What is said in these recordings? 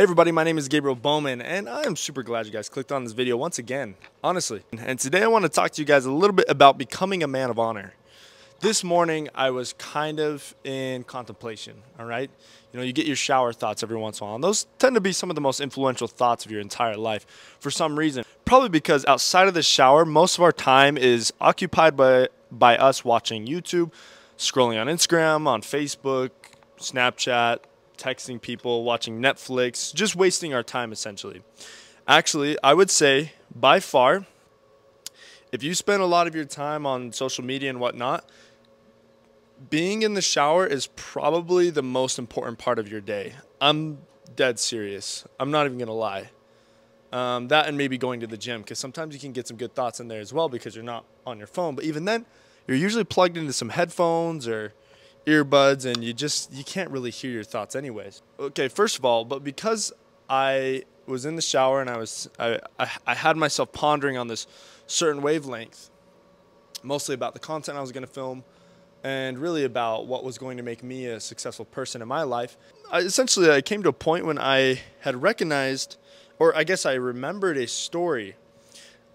Hey everybody, my name is Gabriel Bowman and I am super glad you guys clicked on this video once again, honestly. And today I want to talk to you guys a little bit about becoming a man of honor. This morning I was kind of in contemplation, all right? You know, you get your shower thoughts every once in a while, and those tend to be some of the most influential thoughts of your entire life for some reason. Probably because outside of the shower, most of our time is occupied by, by us watching YouTube, scrolling on Instagram, on Facebook, Snapchat, texting people, watching Netflix, just wasting our time essentially. Actually, I would say by far, if you spend a lot of your time on social media and whatnot, being in the shower is probably the most important part of your day. I'm dead serious. I'm not even going to lie. Um, that and maybe going to the gym because sometimes you can get some good thoughts in there as well because you're not on your phone. But even then, you're usually plugged into some headphones or earbuds and you just you can't really hear your thoughts anyways. Okay first of all but because i was in the shower and i was i i, I had myself pondering on this certain wavelength mostly about the content i was going to film and really about what was going to make me a successful person in my life I, essentially i came to a point when i had recognized or i guess i remembered a story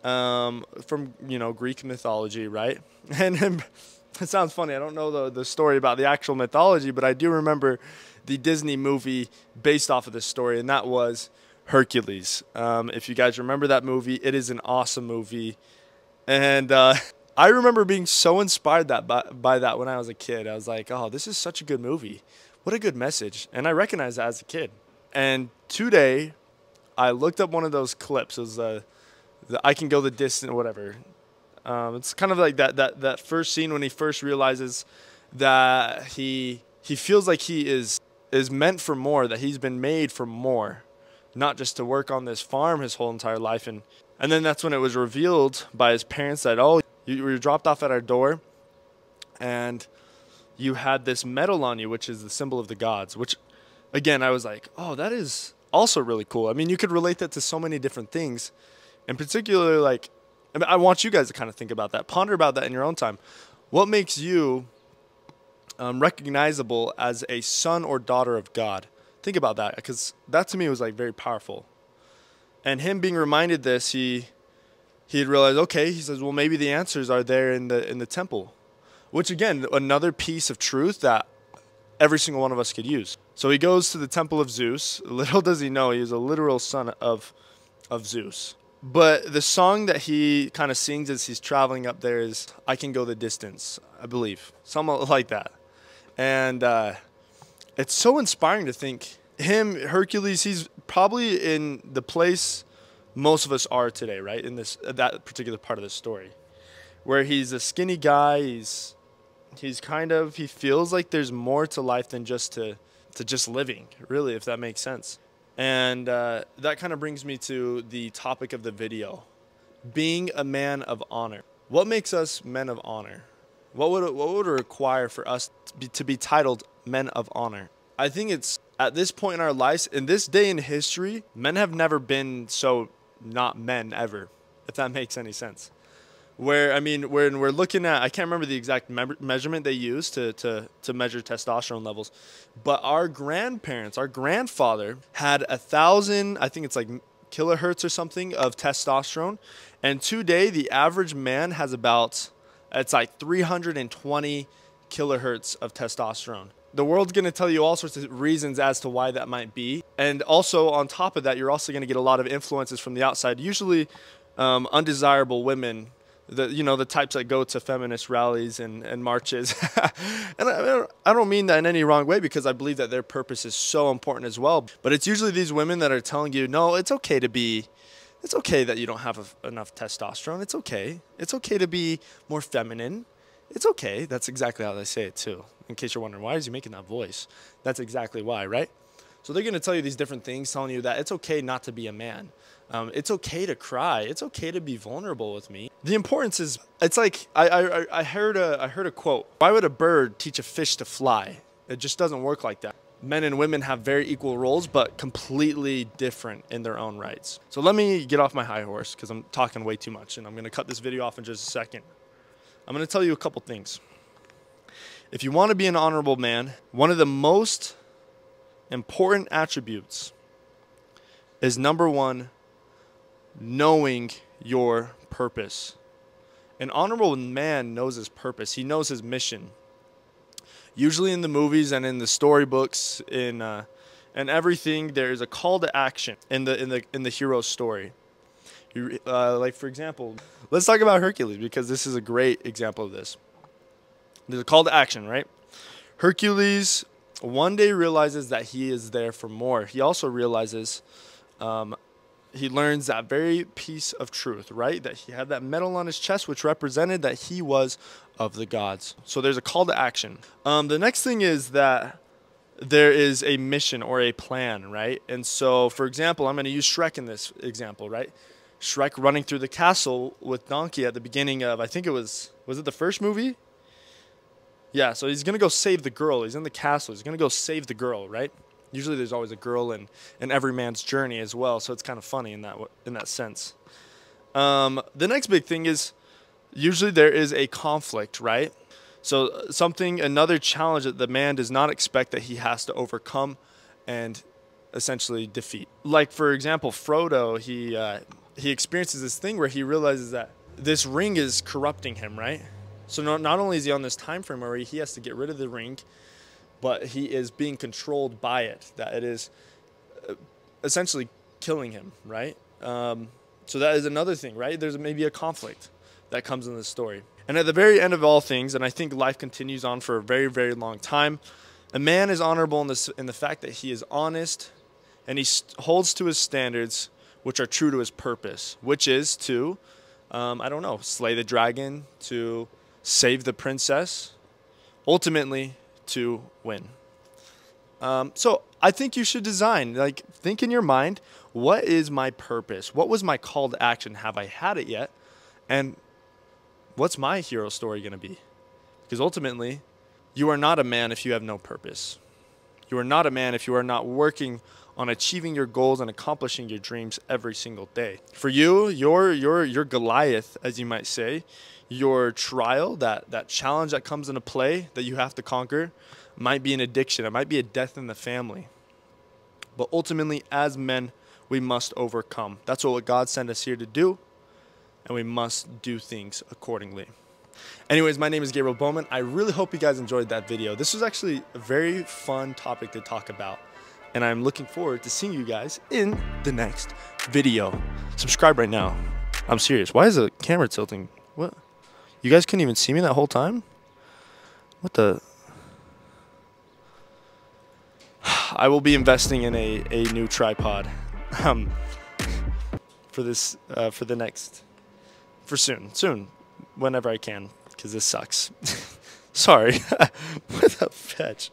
um, from you know greek mythology right? And, and it sounds funny. I don't know the, the story about the actual mythology, but I do remember the Disney movie based off of this story, and that was Hercules. Um, if you guys remember that movie, it is an awesome movie. And uh, I remember being so inspired that by, by that when I was a kid. I was like, oh, this is such a good movie. What a good message. And I recognized that as a kid. And today, I looked up one of those clips. It was uh, the I Can Go the Distance, whatever. Um, it's kind of like that, that, that first scene when he first realizes that he, he feels like he is, is meant for more, that he's been made for more, not just to work on this farm his whole entire life. And, and then that's when it was revealed by his parents that, oh, you were dropped off at our door and you had this medal on you, which is the symbol of the gods, which again, I was like, oh, that is also really cool. I mean, you could relate that to so many different things. And particularly like I, mean, I want you guys to kind of think about that. Ponder about that in your own time. What makes you um, recognizable as a son or daughter of God? Think about that because that to me was like very powerful. And him being reminded this, he he realized, okay, he says, well, maybe the answers are there in the in the temple, which again, another piece of truth that every single one of us could use. So he goes to the temple of Zeus. Little does he know, he is a literal son of of Zeus. But the song that he kind of sings as he's traveling up there is I Can Go the Distance, I believe. Something like that. And uh, it's so inspiring to think him, Hercules, he's probably in the place most of us are today, right? In this that particular part of the story. Where he's a skinny guy, he's he's kind of he feels like there's more to life than just to to just living, really, if that makes sense. And uh, that kind of brings me to the topic of the video being a man of honor. What makes us men of honor? What would it, what would it require for us to be, to be titled men of honor? I think it's at this point in our lives, in this day in history, men have never been so not men ever, if that makes any sense where I mean, when we're looking at, I can't remember the exact me- measurement they use to, to, to measure testosterone levels, but our grandparents, our grandfather had a thousand, I think it's like kilohertz or something of testosterone, and today the average man has about, it's like 320 kilohertz of testosterone. The world's to tell you all sorts of reasons as to why that might be. And also, on top of that, you're also to get a lot of influences from the outside, usually um, undesirable women the you know the types that go to feminist rallies and, and marches. And I, I don't mean that in any wrong way because i believe that their purpose is so important as well. But it's usually these women that are telling you no it's okay to be it's okay that you don't have a, enough testosterone. It's okay. It's okay to be more feminine. It's okay. That's exactly how they say it too. In case you're wondering why is he making that voice? That's exactly why right? So they're going to tell you these different things telling you that it's okay not to be a man. Um, it's okay to cry. It's okay to be vulnerable with me. The importance is, it's like I, I, I heard a I heard a quote. Why would a bird teach a fish to fly? It just doesn't work like that. Men and women have very equal roles, but completely different in their own rights. So let me get off my high horse because I'm talking way too much, and I'm gonna cut this video off in just a second. I'm gonna tell you a couple things. If you want to be an honorable man, one of the most important attributes is number one, knowing your purpose. An honorable man knows his purpose, he knows his mission. Usually in the movies and in the storybooks, in uh, and everything, there is a call to action in the in the in the hero's story. Uh, like for example, let's talk about Hercules because this is a great example of this. There's a call to action, right? Hercules one day realizes that he is there for more. He also realizes um, he learns that very piece of truth, right? That he had that medal on his chest, which represented that he was of the gods. So there's a call to action. Um, the next thing is that there is a mission or a plan, right? And so, for example, I'm going to use Shrek in this example, right? Shrek running through the castle with Donkey at the beginning of, I think it was, was it the first movie? Yeah, so he's going to go save the girl. He's in the castle. He's going to go save the girl, right? Usually there's always a girl in, in every man's journey as well, so it's kind of funny in that, in that sense. Um, the next big thing is usually there is a conflict, right? So something, another challenge that the man does not expect that he has to overcome and essentially defeat. Like for example, Frodo, he uh, he experiences this thing where he realizes that this ring is corrupting him, right? So not, not only is he on this time frame where he has to get rid of the ring, but he is being controlled by it. That it is uh, essentially killing him, right? Um, so that is another thing, right? There's maybe a conflict that comes in this story. And at the very end of all things, and I think life continues on for a very, very long time, a man is honorable in, this, in the fact that he is honest and he holds to his standards, which are true to his purpose, which is to, um, I don't know, slay the dragon, to save the princess, ultimately to win. Um, so I think you should design, like, think in your mind, what is my purpose? What was my call to action? Have I had it yet? And what's my hero story going to be? Because ultimately, you are not a man if you have no purpose. You are not a man if you are not working on achieving your goals and accomplishing your dreams every single day. For you, your your your Goliath, as you might say, your trial, that that challenge that comes into play that you have to conquer, might be an addiction. It might be a death in the family. But ultimately, as men, we must overcome. That's what God sent us here to do and we must do things accordingly. Anyways, my name is Gabriel Bowman. I really hope you guys enjoyed that video. This was actually a very fun topic to talk about, and I'm looking forward to seeing you guys in the next video. Subscribe right now. I'm serious. Why is the camera tilting? What? You guys couldn't even see me that whole time? What the? I will be investing in a, a new tripod um, for this uh, for the next for soon, soon, whenever I can, because this sucks. Sorry. what a fetch.